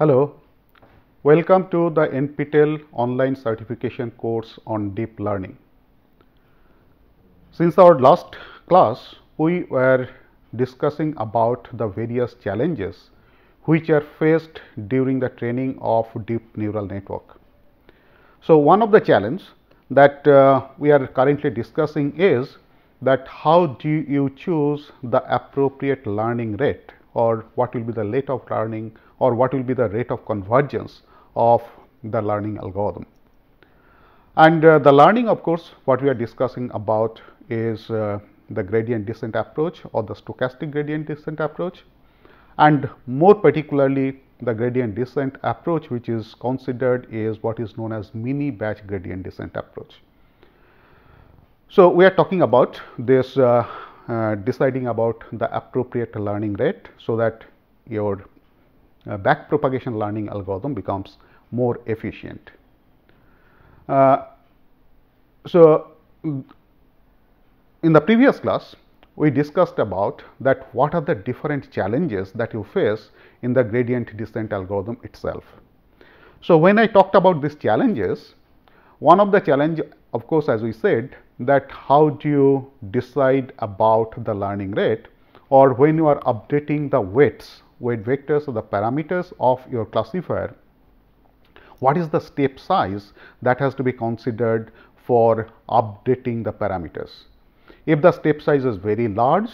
Hello, welcome to the NPTEL online certification course on deep learning. Since our last class, we were discussing about the various challenges which are faced during the training of deep neural network. So, one of the challenge that uh, we are currently discussing is that how do you choose the appropriate learning rate or what will be the rate of learning or what will be the rate of convergence of the learning algorithm. And uh, the learning of course, what we are discussing about is uh, the gradient descent approach or the stochastic gradient descent approach and more particularly the gradient descent approach which is considered is what is known as mini batch gradient descent approach. So, we are talking about this uh, uh, deciding about the appropriate learning rate, so that your uh, back propagation learning algorithm becomes more efficient. Uh, so, in the previous class we discussed about that what are the different challenges that you face in the gradient descent algorithm itself. So, when I talked about these challenges, one of the challenge of course, as we said that how do you decide about the learning rate or when you are updating the weights, weight vectors or the parameters of your classifier, what is the step size that has to be considered for updating the parameters. If the step size is very large,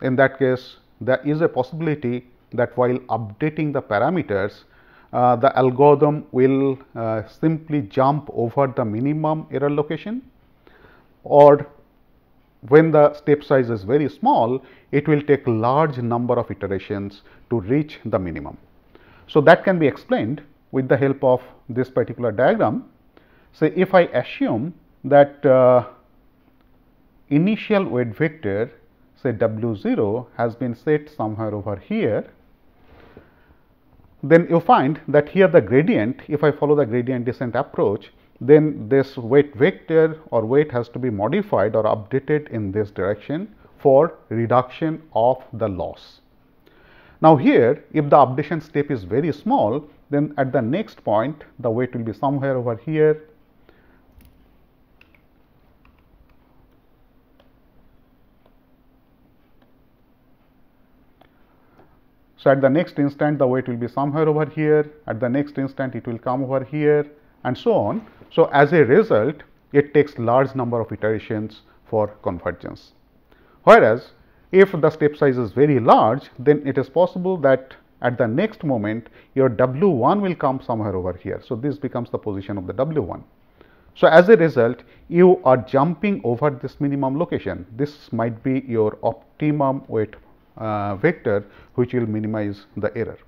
in that case there is a possibility that while updating the parameters, uh, the algorithm will uh, simply jump over the minimum error location or when the step size is very small, it will take large number of iterations to reach the minimum. So, that can be explained with the help of this particular diagram. Say if I assume that uh, initial weight vector say w 0 has been set somewhere over here, then you find that here the gradient if I follow the gradient descent approach then this weight vector or weight has to be modified or updated in this direction for reduction of the loss. Now, here if the updation step is very small then at the next point the weight will be somewhere over here So, at the next instant the weight will be somewhere over here, at the next instant it will come over here and so on. So, as a result it takes large number of iterations for convergence. Whereas, if the step size is very large then it is possible that at the next moment your W 1 will come somewhere over here. So, this becomes the position of the W 1. So, as a result you are jumping over this minimum location. This might be your optimum weight uh, vector which will minimize the error.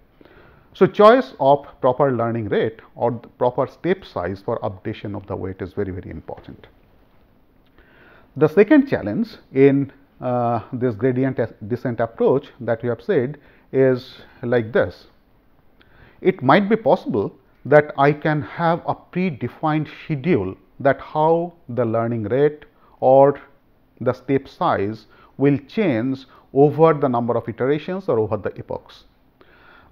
So, choice of proper learning rate or proper step size for updation of the weight is very very important. The second challenge in uh, this gradient descent approach that we have said is like this. It might be possible that I can have a predefined schedule that how the learning rate or the step size will change over the number of iterations or over the epochs.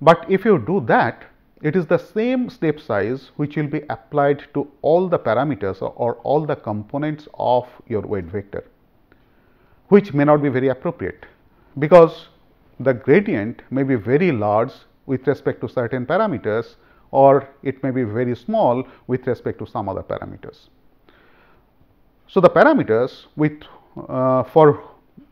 But if you do that, it is the same step size which will be applied to all the parameters or, all the components of your weight vector, which may not be very appropriate, because the gradient may be very large with respect to certain parameters or it may be very small with respect to some other parameters. So, the parameters with uh, for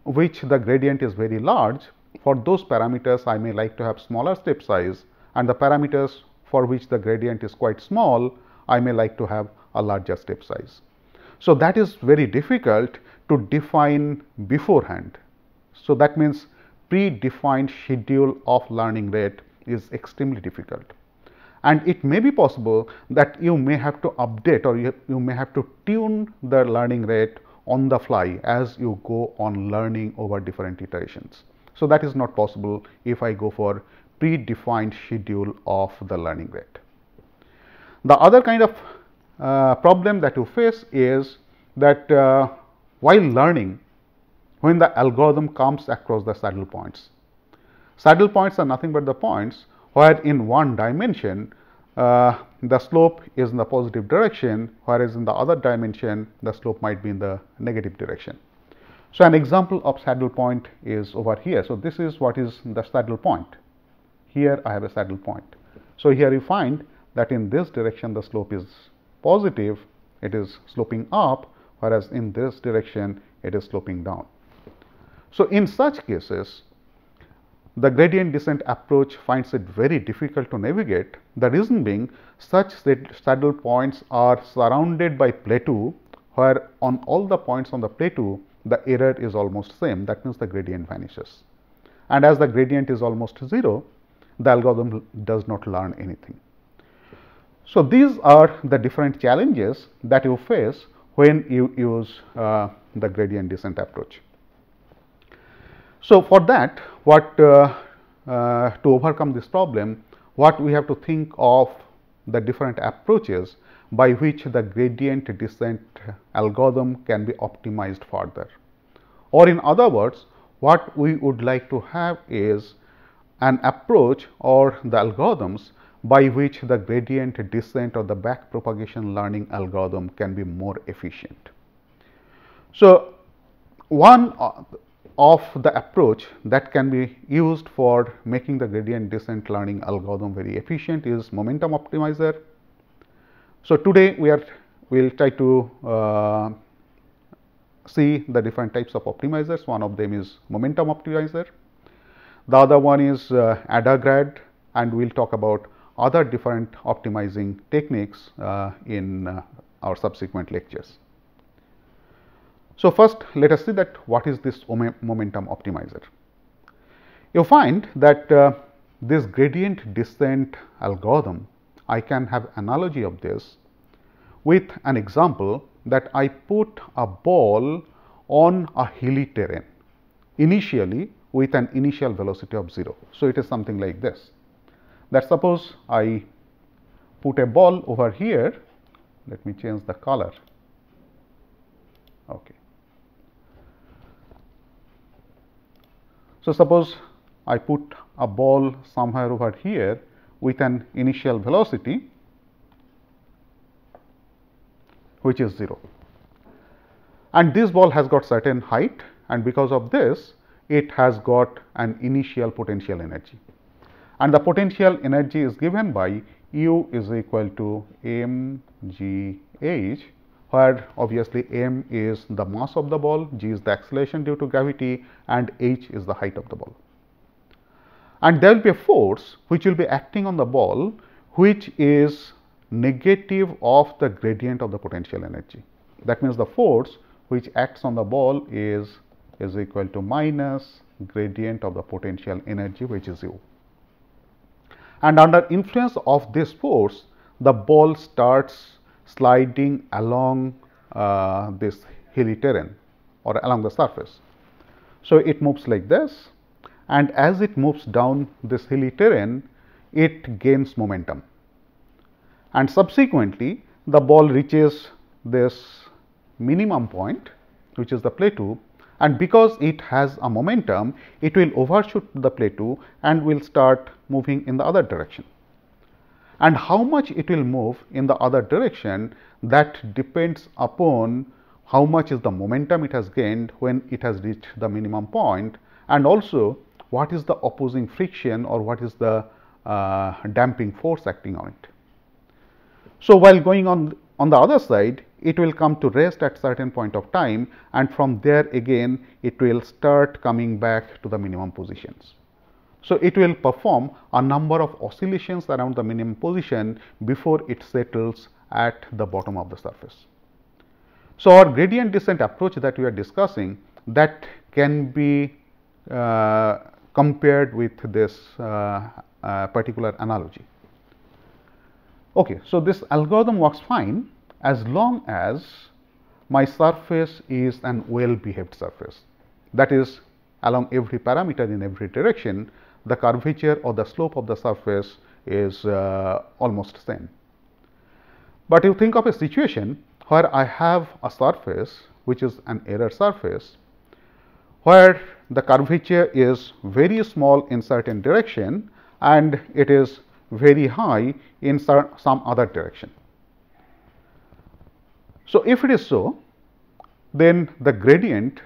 which the gradient is very large, for those parameters I may like to have smaller step size and the parameters for which the gradient is quite small, I may like to have a larger step size. So, that is very difficult to define beforehand. So, that means predefined schedule of learning rate is extremely difficult. And it may be possible that you may have to update or you, you may have to tune the learning rate on the fly as you go on learning over different iterations. So, that is not possible if I go for predefined schedule of the learning rate. The other kind of uh, problem that you face is that uh, while learning when the algorithm comes across the saddle points. Saddle points are nothing but the points where in one dimension uh, the slope is in the positive direction whereas in the other dimension the slope might be in the negative direction. So, an example of saddle point is over here. So, this is what is the saddle point. Here I have a saddle point. So, here you find that in this direction the slope is positive, it is sloping up whereas in this direction it is sloping down. So, in such cases the gradient descent approach finds it very difficult to navigate. The reason being such saddle points are surrounded by plateau where on all the points on the plateau the error is almost same that means the gradient vanishes. And as the gradient is almost 0 the algorithm does not learn anything. So, these are the different challenges that you face when you use uh, the gradient descent approach. So, for that what uh, uh, to overcome this problem what we have to think of the different approaches by which the gradient descent algorithm can be optimized further. Or in other words what we would like to have is an approach or the algorithms by which the gradient descent or the back propagation learning algorithm can be more efficient. So, one of the approach that can be used for making the gradient descent learning algorithm very efficient is momentum optimizer. So, today we are we will try to uh, see the different types of optimizers. One of them is momentum optimizer. The other one is uh, AdaGrad and we will talk about other different optimizing techniques uh, in uh, our subsequent lectures. So, first let us see that what is this momentum optimizer. You find that uh, this gradient descent algorithm, I can have analogy of this with an example that I put a ball on a hilly terrain initially with an initial velocity of 0. So, it is something like this that suppose I put a ball over here, let me change the color. Okay. So, suppose I put a ball somewhere over here with an initial velocity which is 0 and this ball has got certain height and because of this it has got an initial potential energy and the potential energy is given by u is equal to m g h where obviously m is the mass of the ball, g is the acceleration due to gravity and h is the height of the ball. And there will be a force which will be acting on the ball which is negative of the gradient of the potential energy. That means, the force which acts on the ball is is equal to minus gradient of the potential energy which is u. And under influence of this force, the ball starts sliding along uh, this hilly terrain or along the surface. So, it moves like this and as it moves down this hilly terrain, it gains momentum. And subsequently the ball reaches this minimum point which is the plateau. And because it has a momentum, it will overshoot the plateau and will start moving in the other direction. And how much it will move in the other direction that depends upon how much is the momentum it has gained when it has reached the minimum point. And also what is the opposing friction or what is the uh, damping force acting on it. So, while going on on the other side it will come to rest at certain point of time and from there again it will start coming back to the minimum positions. So, it will perform a number of oscillations around the minimum position before it settles at the bottom of the surface. So, our gradient descent approach that we are discussing that can be uh, compared with this uh, uh, particular analogy. Okay, so, this algorithm works fine as long as my surface is an well behaved surface that is along every parameter in every direction the curvature or the slope of the surface is uh, almost same. But you think of a situation where I have a surface which is an error surface where the curvature is very small in certain direction and it is very high in some other direction. So, if it is so, then the gradient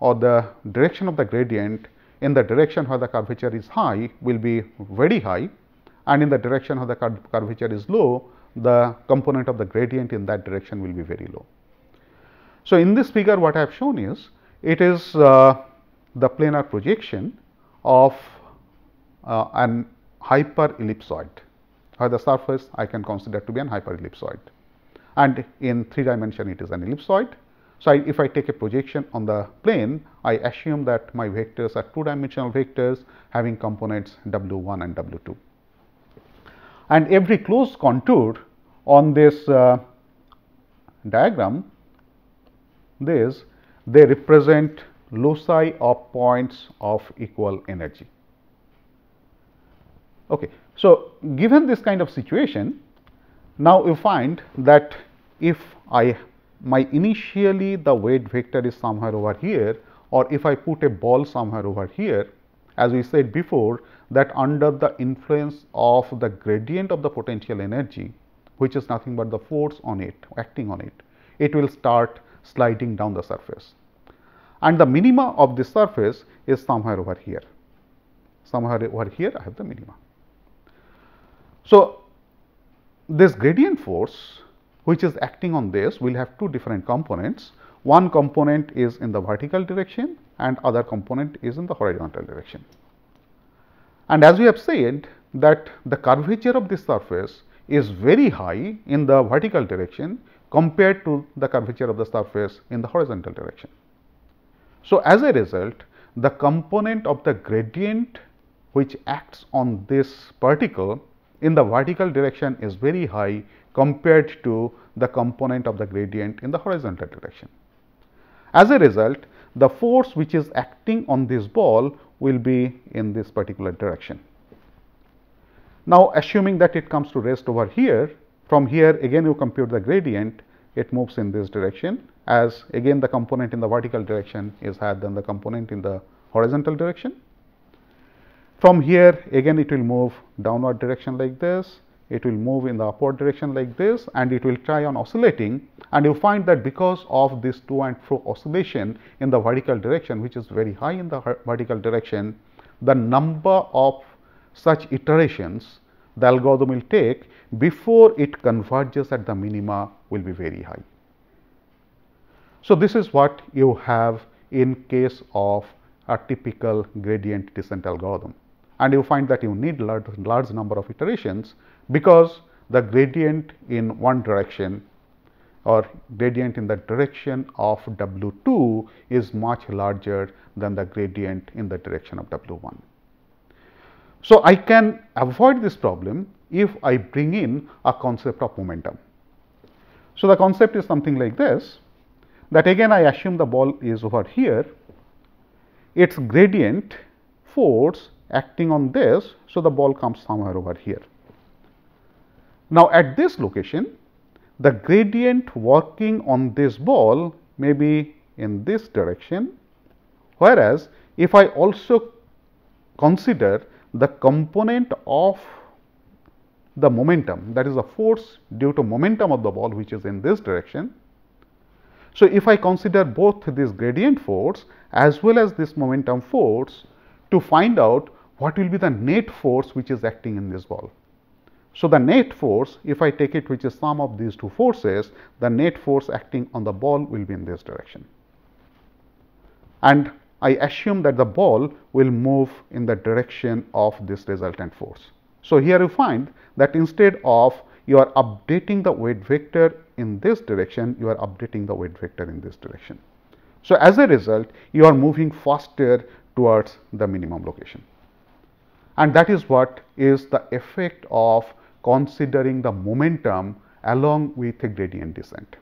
or the direction of the gradient in the direction where the curvature is high will be very high and in the direction where the curvature is low, the component of the gradient in that direction will be very low. So, in this figure what I have shown is it is uh, the planar projection of uh, an hyperellipsoid. Where the surface I can consider to be an hyperellipsoid. And in 3 dimension it is an ellipsoid. So, I, if I take a projection on the plane I assume that my vectors are 2 dimensional vectors having components w 1 and w 2 and every closed contour on this uh, diagram this they represent loci of points of equal energy. Okay. So, given this kind of situation, now you find that if I my initially the weight vector is somewhere over here or if I put a ball somewhere over here, as we said before that under the influence of the gradient of the potential energy, which is nothing but the force on it acting on it, it will start sliding down the surface and the minima of this surface is somewhere over here. Somewhere over here I have the minima. So, this gradient force which is acting on this will have two different components. One component is in the vertical direction and other component is in the horizontal direction. And as we have said that the curvature of this surface is very high in the vertical direction compared to the curvature of the surface in the horizontal direction. So, as a result the component of the gradient which acts on this particle in the vertical direction is very high compared to the component of the gradient in the horizontal direction. As a result, the force which is acting on this ball will be in this particular direction. Now, assuming that it comes to rest over here, from here again you compute the gradient, it moves in this direction as again the component in the vertical direction is higher than the component in the horizontal direction. From here again it will move downward direction like this, it will move in the upward direction like this and it will try on oscillating. And you find that because of this to and fro oscillation in the vertical direction which is very high in the vertical direction, the number of such iterations the algorithm will take before it converges at the minima will be very high. So, this is what you have in case of a typical gradient descent algorithm and you find that you need large, large number of iterations because the gradient in one direction or gradient in the direction of W 2 is much larger than the gradient in the direction of W 1. So, I can avoid this problem if I bring in a concept of momentum. So, the concept is something like this that again I assume the ball is over here, its gradient force acting on this. So, the ball comes somewhere over here. Now, at this location the gradient working on this ball may be in this direction, whereas if I also consider the component of the momentum that is the force due to momentum of the ball which is in this direction. So, if I consider both this gradient force as well as this momentum force to find out what will be the net force which is acting in this ball. So, the net force if I take it which is sum of these two forces the net force acting on the ball will be in this direction. And I assume that the ball will move in the direction of this resultant force. So, here you find that instead of you are updating the weight vector in this direction, you are updating the weight vector in this direction. So, as a result you are moving faster towards the minimum location and that is what is the effect of considering the momentum along with a gradient descent.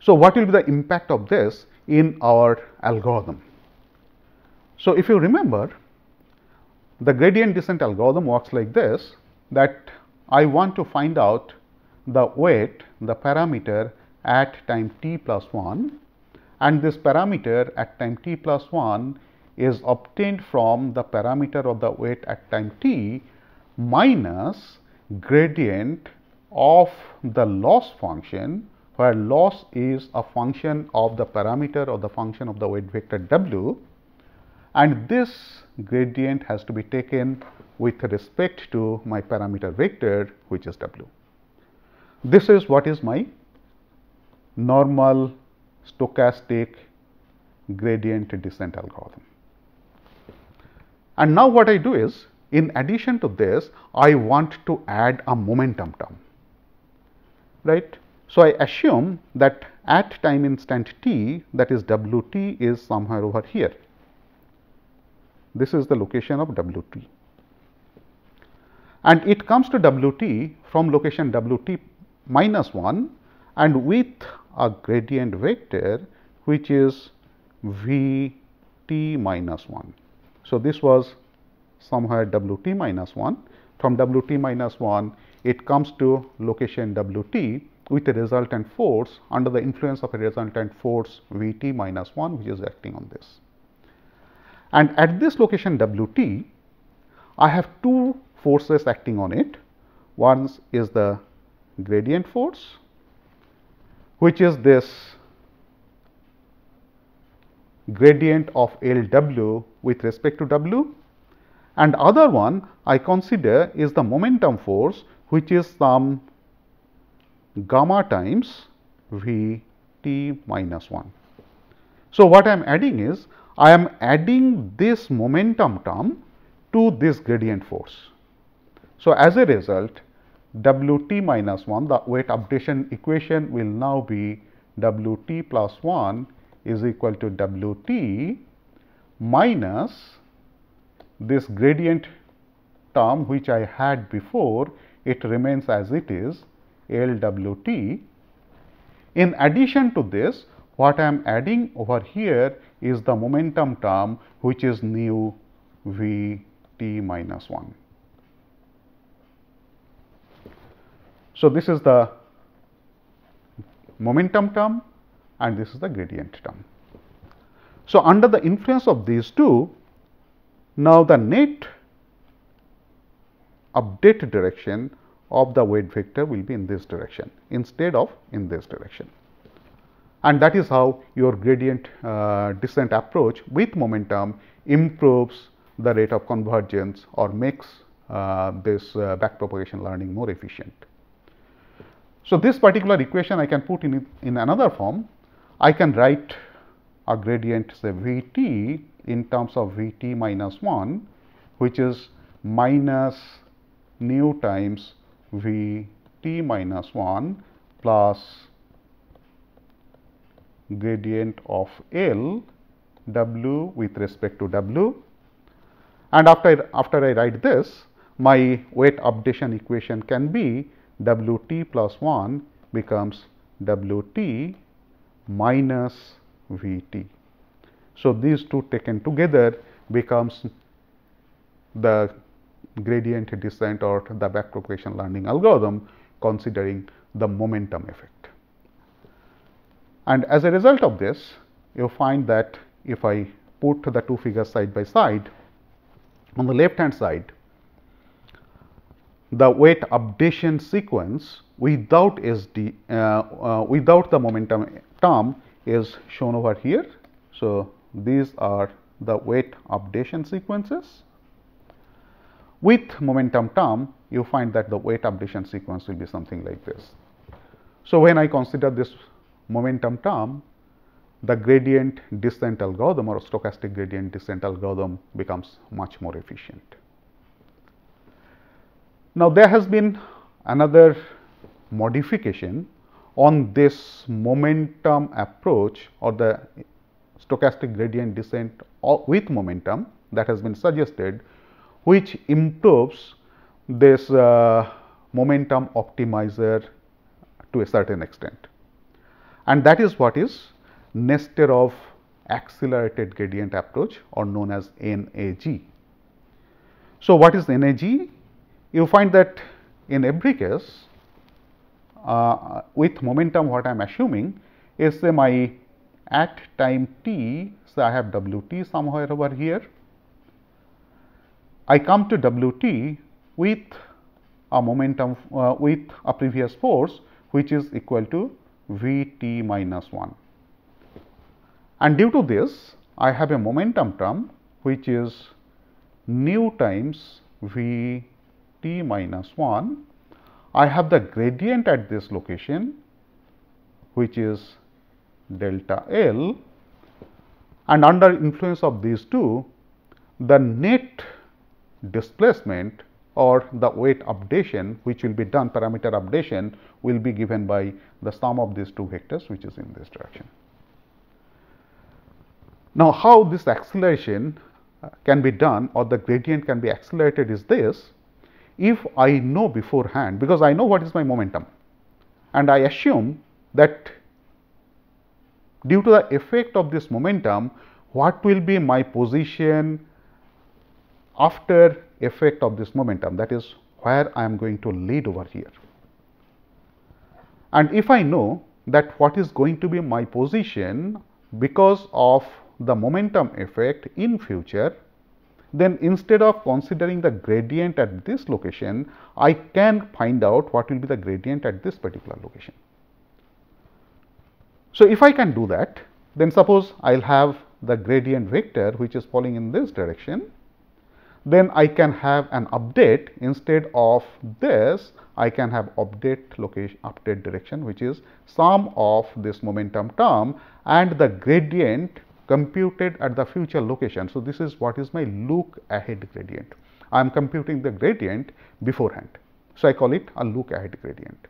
So, what will be the impact of this in our algorithm? So, if you remember the gradient descent algorithm works like this that I want to find out the weight the parameter at time t plus 1 and this parameter at time t plus 1 is obtained from the parameter of the weight at time t minus gradient of the loss function where loss is a function of the parameter or the function of the weight vector w and this gradient has to be taken with respect to my parameter vector which is w. This is what is my normal stochastic gradient descent algorithm. And now what I do is in addition to this I want to add a momentum term right. So, I assume that at time instant t that is w t is somewhere over here. This is the location of w t and it comes to w t from location w t minus 1 and with a gradient vector which is v t minus 1. So, this was somewhere w t minus 1 from w t minus 1 it comes to location w t with a resultant force under the influence of a resultant force V t minus 1 which is acting on this. And at this location W t, I have two forces acting on it. One is the gradient force, which is this gradient of L w with respect to w and other one I consider is the momentum force which is some gamma times V t minus 1. So, what I am adding is I am adding this momentum term to this gradient force. So, as a result W t minus 1 the weight updation equation will now be W t plus 1 is equal to W t minus this gradient term which I had before it remains as it is LWT. In addition to this, what I am adding over here is the momentum term which is nu V t minus 1. So, this is the momentum term and this is the gradient term. So, under the influence of these two, now the net update direction of the weight vector will be in this direction instead of in this direction. And that is how your gradient uh, descent approach with momentum improves the rate of convergence or makes uh, this uh, backpropagation learning more efficient. So, this particular equation I can put in, in another form. I can write a gradient say V t in terms of V t minus 1 which is minus nu times V t minus 1 plus gradient of L w with respect to w and after after I write this my weight updation equation can be w t plus 1 becomes w t minus v t. So, these two taken together becomes the gradient descent or the backpropagation learning algorithm considering the momentum effect. And as a result of this, you find that if I put the two figures side by side, on the left hand side, the weight updation sequence without SD, uh, uh, without the momentum term is shown over here. So, these are the weight updation sequences with momentum term, you find that the weight updation sequence will be something like this. So, when I consider this momentum term, the gradient descent algorithm or stochastic gradient descent algorithm becomes much more efficient. Now, there has been another modification on this momentum approach or the stochastic gradient descent with momentum that has been suggested which improves this uh, momentum optimizer to a certain extent. And that is what is nested Nesterov accelerated gradient approach or known as NAG. So, what is NAG? You find that in every case uh, with momentum what I am assuming is say my at time t, so I have Wt somewhere over here. I come to Wt with a momentum uh, with a previous force which is equal to Vt minus 1. And due to this, I have a momentum term which is nu times Vt minus 1. I have the gradient at this location which is delta L and under influence of these two the net displacement or the weight updation which will be done parameter updation will be given by the sum of these two vectors which is in this direction. Now, how this acceleration uh, can be done or the gradient can be accelerated is this if I know beforehand because I know what is my momentum and I assume that due to the effect of this momentum what will be my position after effect of this momentum that is where I am going to lead over here. And if I know that what is going to be my position because of the momentum effect in future, then instead of considering the gradient at this location, I can find out what will be the gradient at this particular location. So, if I can do that, then suppose I will have the gradient vector which is falling in this direction then I can have an update instead of this I can have update location update direction which is sum of this momentum term and the gradient computed at the future location. So, this is what is my look ahead gradient. I am computing the gradient beforehand. So, I call it a look ahead gradient.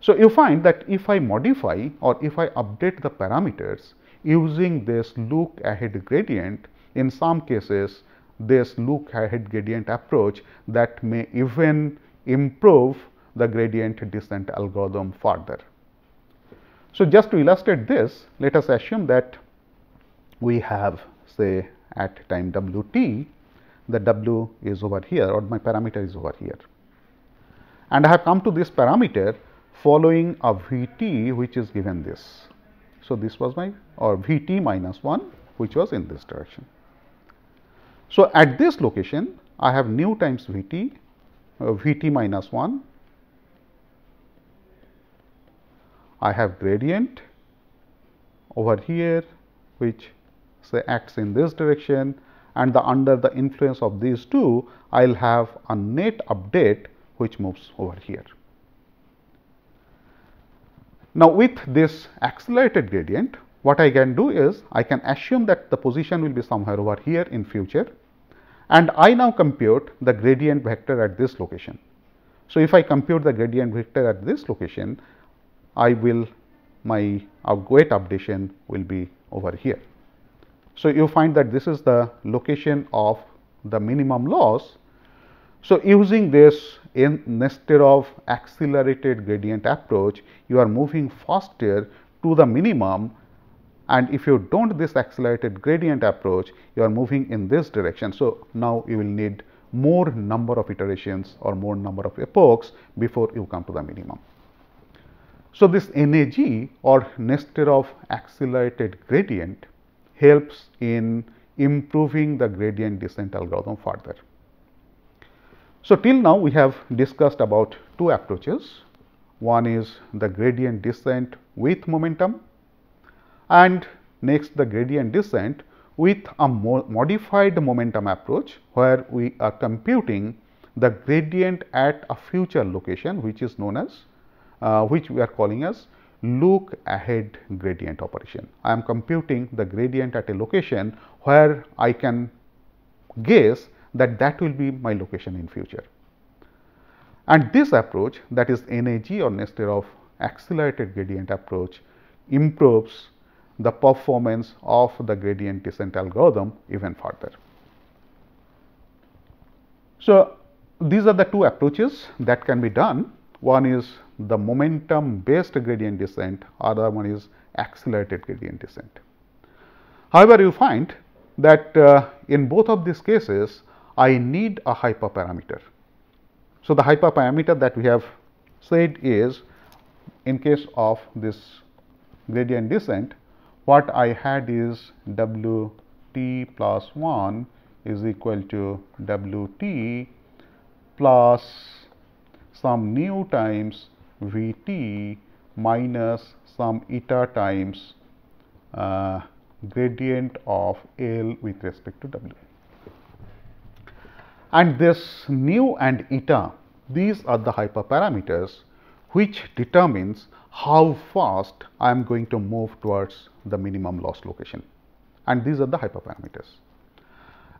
So, you find that if I modify or if I update the parameters using this look ahead gradient in some cases this look ahead gradient approach that may even improve the gradient descent algorithm further. So, just to illustrate this, let us assume that we have say at time w t, the w is over here or my parameter is over here. And I have come to this parameter following a v t which is given this. So, this was my or v t minus 1 which was in this direction. So, at this location I have nu times V t, uh, V t minus 1, I have gradient over here which say acts in this direction and the under the influence of these two I will have a net update which moves over here. Now, with this accelerated gradient what I can do is I can assume that the position will be somewhere over here in future and I now compute the gradient vector at this location. So, if I compute the gradient vector at this location, I will my weight updation will be over here. So, you find that this is the location of the minimum loss. So, using this in instead of accelerated gradient approach, you are moving faster to the minimum and if you do not this accelerated gradient approach you are moving in this direction. So, now you will need more number of iterations or more number of epochs before you come to the minimum. So, this NAG or Nesterov accelerated gradient helps in improving the gradient descent algorithm further. So, till now we have discussed about two approaches. One is the gradient descent with momentum and next the gradient descent with a modified momentum approach where we are computing the gradient at a future location which is known as uh, which we are calling as look ahead gradient operation. I am computing the gradient at a location where I can guess that that will be my location in future. And this approach that is NAG or Nesterov accelerated gradient approach improves the performance of the gradient descent algorithm even further. So, these are the two approaches that can be done. One is the momentum based gradient descent, other one is accelerated gradient descent. However, you find that uh, in both of these cases, I need a hyperparameter. So, the hyperparameter that we have said is in case of this gradient descent, what I had is W t plus 1 is equal to W t plus some nu times V t minus some eta times uh, gradient of L with respect to W. And this nu and eta, these are the hyperparameters which determines how fast I am going to move towards the minimum loss location and these are the hyperparameters.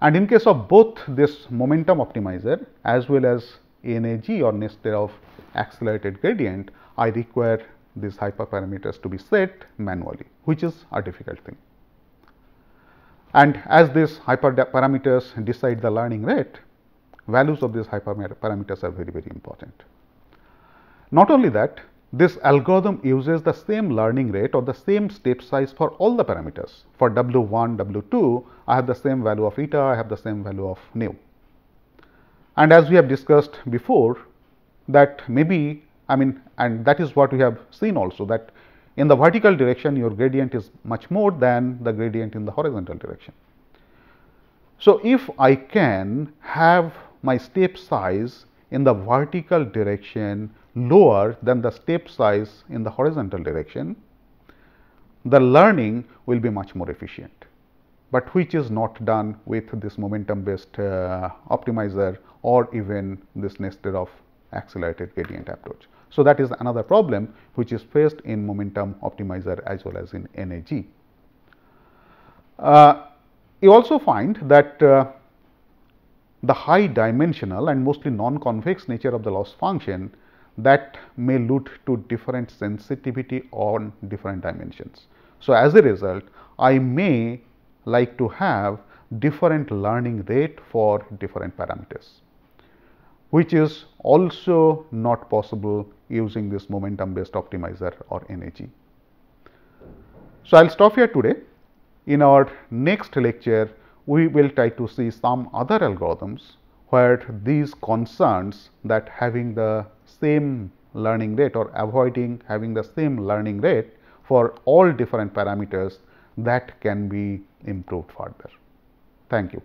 And in case of both this momentum optimizer as well as NAG or Nesterov accelerated gradient, I require these hyperparameters to be set manually, which is a difficult thing. And as these hyperparameters decide the learning rate, values of these hyperparameters are very, very important. Not only that, this algorithm uses the same learning rate or the same step size for all the parameters. For W1, W2, I have the same value of eta, I have the same value of nu. And as we have discussed before, that maybe, I mean, and that is what we have seen also that in the vertical direction, your gradient is much more than the gradient in the horizontal direction. So, if I can have my step size in the vertical direction lower than the step size in the horizontal direction, the learning will be much more efficient, but which is not done with this momentum based uh, optimizer or even this Nesterov accelerated gradient approach. So, that is another problem which is faced in momentum optimizer as well as in NAG. Uh, you also find that uh, the high dimensional and mostly non-convex nature of the loss function that may lead to different sensitivity on different dimensions. So, as a result, I may like to have different learning rate for different parameters, which is also not possible using this momentum based optimizer or NAG. So, I will stop here today. In our next lecture, we will try to see some other algorithms where these concerns that having the same learning rate or avoiding having the same learning rate for all different parameters that can be improved further. Thank you.